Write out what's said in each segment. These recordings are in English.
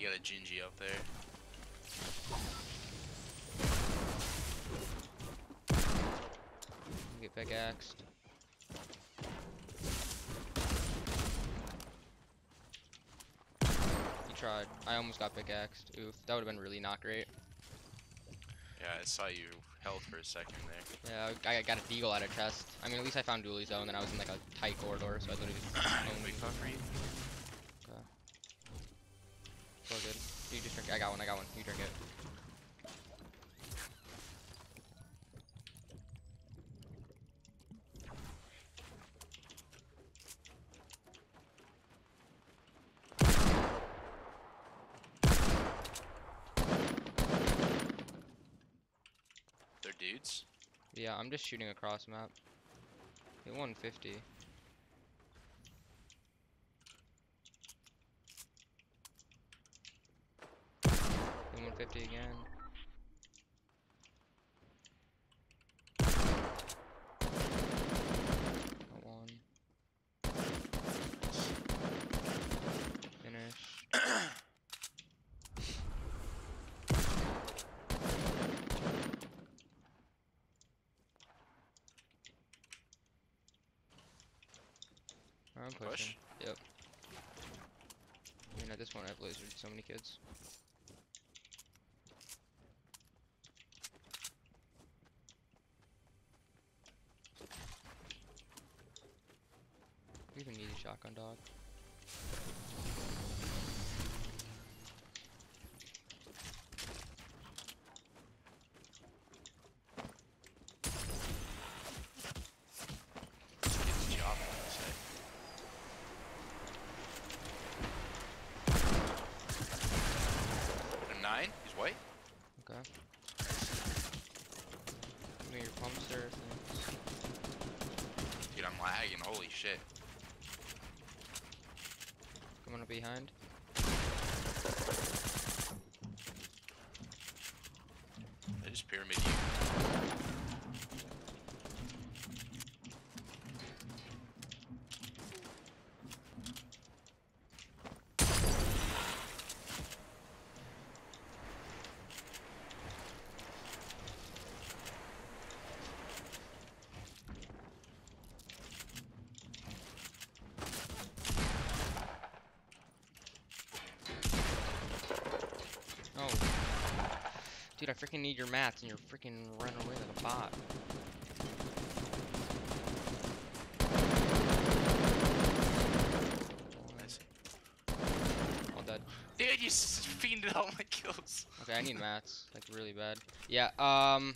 You got a Gingy up there. Get pickaxed. He tried. I almost got pickaxed. Oof, that would have been really not great. Yeah, I saw you held for a second there. Yeah, I I got a deagle out of chest. I mean, at least I found dualies though, and then I was in like a tight corridor, so I literally just Wait, only you. good. You just drink. I got one. I got one. You drink it. They're dudes. Yeah, I'm just shooting across map. Hit 150. Hit 150 again. Got one. Finish. I'm Push? Yep. I mean, at this point, I have lasered so many kids. You even need a shotgun dog. Get the job done, I say. A nine? He's white? Okay. Give me your pumps there. Dude, I'm lagging. Holy shit. Up behind. I just pyramid you. Oh. Dude, I freaking need your mats and you're freaking running away like a bot. All dead. Dude, you fiended all my kills. Okay, I need mats, like really bad. Yeah, um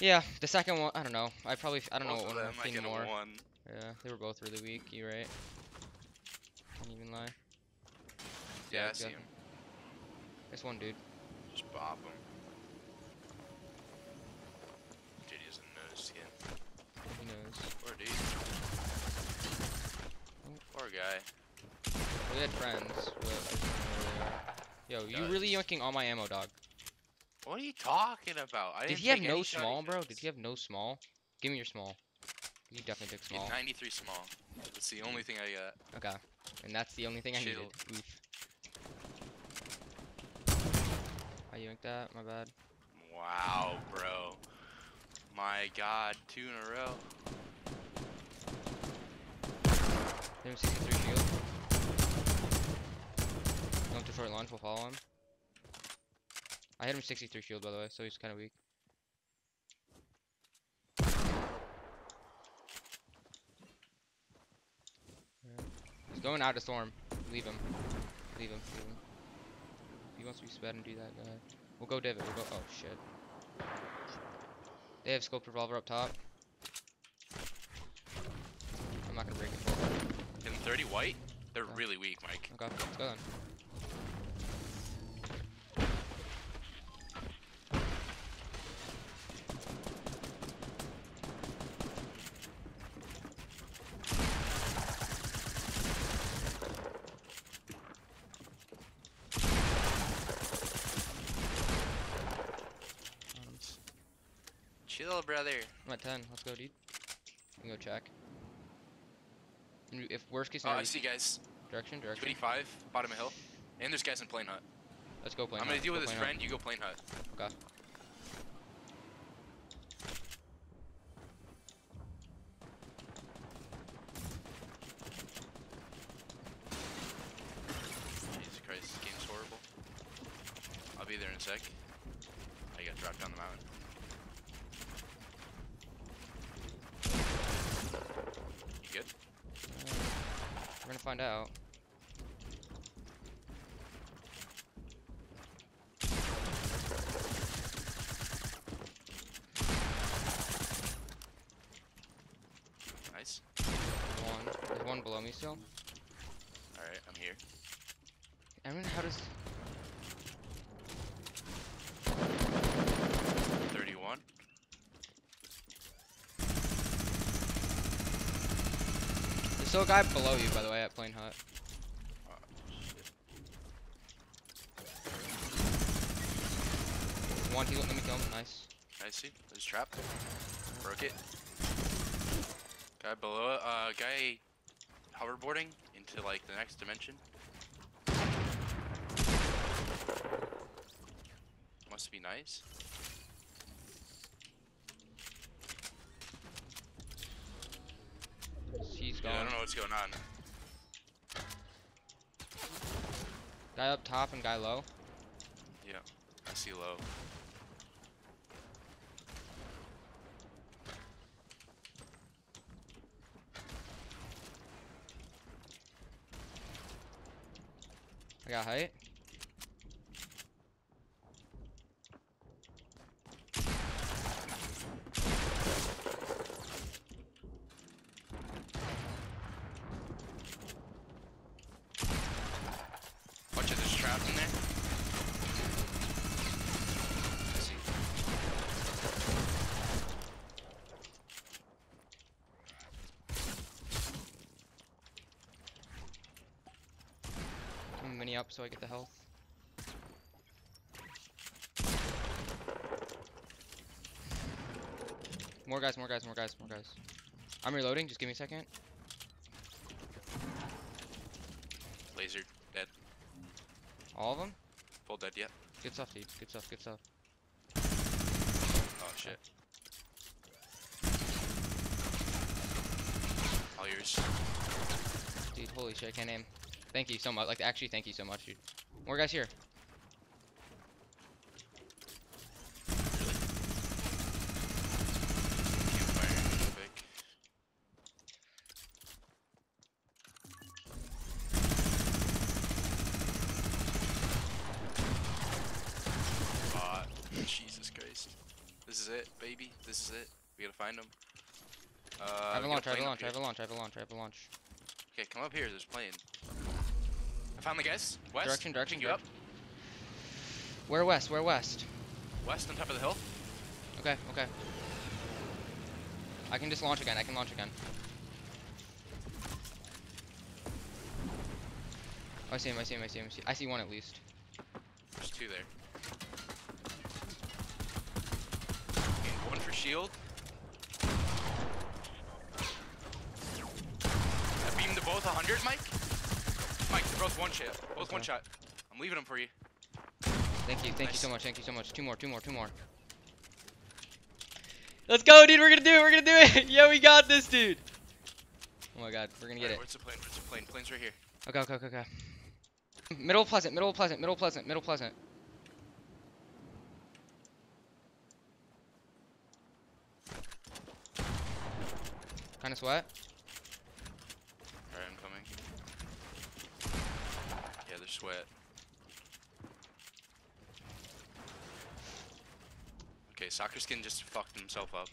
Yeah, the second one, I don't know. I probably, I don't Both know what one I I think get more. one. Yeah, they were both really weak, you right? Can't even lie. Yeah, I see him. This one dude. Just bop him. Dude, he a nose skin. He knows. Poor dude. Oh. Poor guy. We had friends, but I just don't know where they are. Yo, you really yanking all my ammo, dog. What are you talking about? I Did he have no small, bro? Did he have no small? Give me your small. You definitely took small. 93 small. That's the only thing I got. Okay. And that's the only thing I needed. Oof. Yanked that, my bad. Wow, bro. My god, two in a row. Him 63 shield. Going to short launch, we'll follow him. I hit him 63 shield by the way, so he's kind of weak. He's going out of storm. Leave him. Leave him. Leave him. He wants to be sped and do that, guy. We'll go divot. We'll go. Oh shit. They have scoped revolver up top. I'm not gonna break it. In 30 white? They're Okay. really weak, Mike. Okay, let's go then. Chill, brother. I'm at 10. Let's go, dude. We can go check. If worst case Oh, I scenario, see guys. Direction, direction. 285, bottom of hill. And there's guys in plane hut. Let's go plane I'm hut, gonna deal go with his plane hut. friend, you go plane hut. Okay. Jesus Christ, this game's horrible. I'll be there in a sec. I got dropped down the mountain. You good? Uh, find out. Nice. One. There's one below me still. Alright, I'm here. I mean, how does 31. there's still a guy below you, by the way, plane hut. Oh, shit. One heal. Let me kill him. Nice. I see. There's a trap. Broke it. Guy below it. Uh, guy hoverboarding into like the next dimension. Must be nice. He's Yeah, I don't know what's going on. Guy up top and guy low. Yeah, I see low. I got height. Bunch of this trapped in there. Mini up so I get the health. More guys, more guys, more guys, more guys. I'm reloading, just give me a second. Laser dead. All of them? Full dead yet. Good stuff, dude. Good stuff, good stuff. Oh shit. All yours. Dude, holy shit, I can't aim. Thank you so much. Like, actually, thank you so much, dude. More guys here. Campfire. Quick. Bot. Jesus Christ. This is it, baby. This is it. We gotta find him. Uh, I have a launch, I have a launch, I have a launch, I have a launch, I have a launch. Okay, come up here. There's a plane. I found the guys. West. Direction, direction, you up. Where west? Where west? West on top of the hill. Okay, okay. I can just launch again, I can launch again. Oh, I see him, I see him, I see him, I see I see one at least. There's two there. Okay, one for shield. I beamed to both 100, Mike. Mike, they're both one shot. Both one shot. I'm leaving them for you. Thank you, thank you so much, thank you so much. Two more, two more, two more. Let's go, dude, we're gonna do it, we're gonna do it! yeah, we got this, dude! Oh my god, we're gonna get Alright, it. Where's the plane? Where's the plane? Plane's right here. Okay, okay, okay, okay. Middle pleasant, middle pleasant, middle pleasant, middle of pleasant. Kinda sweat. Alright, I'm coming. Yeah, they're sweat. Okay, soccer skin just fucked himself up.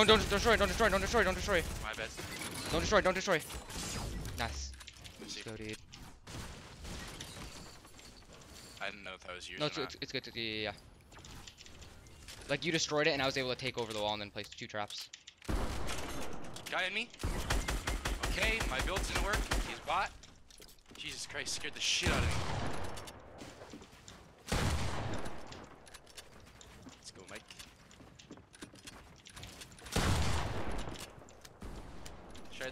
Don't, don't destroy, don't destroy, don't destroy, don't destroy. My bad. Don't destroy, don't destroy. Nice. Let me see. Let's go, dude. I didn't know if that was you. No, or it's, not. it's, it's good to, yeah, yeah, yeah. Like you destroyed it, and I was able to take over the wall and then place two traps. Guy in me. Okay, my build didn't work. He's bot. Jesus Christ, scared the shit out of me. Let's go, Mike.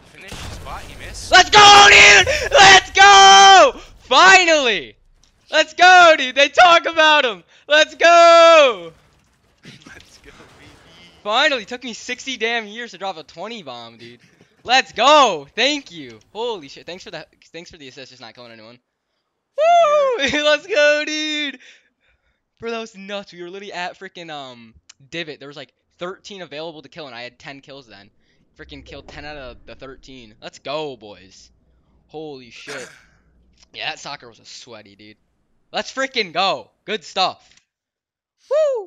Finish. His bot, he missed. Let's go, dude! Let's go! Finally! Let's go, dude! They talk about him! Let's go! Let's go, baby. Finally, took me 60 damn years to drop a 20 bomb, dude. Let's go! Thank you. Holy shit! Thanks for that. Thanks for the assist, just not killing anyone. Woo! Let's go, dude. Bro, that was nuts. We were literally at freaking um divot. There was like 13 available to kill, and I had 10 kills then. Freaking killed 10 out of the 13. Let's go, boys. Holy shit. Yeah, that soccer was a sweaty, dude. Let's freaking go. Good stuff. Woo!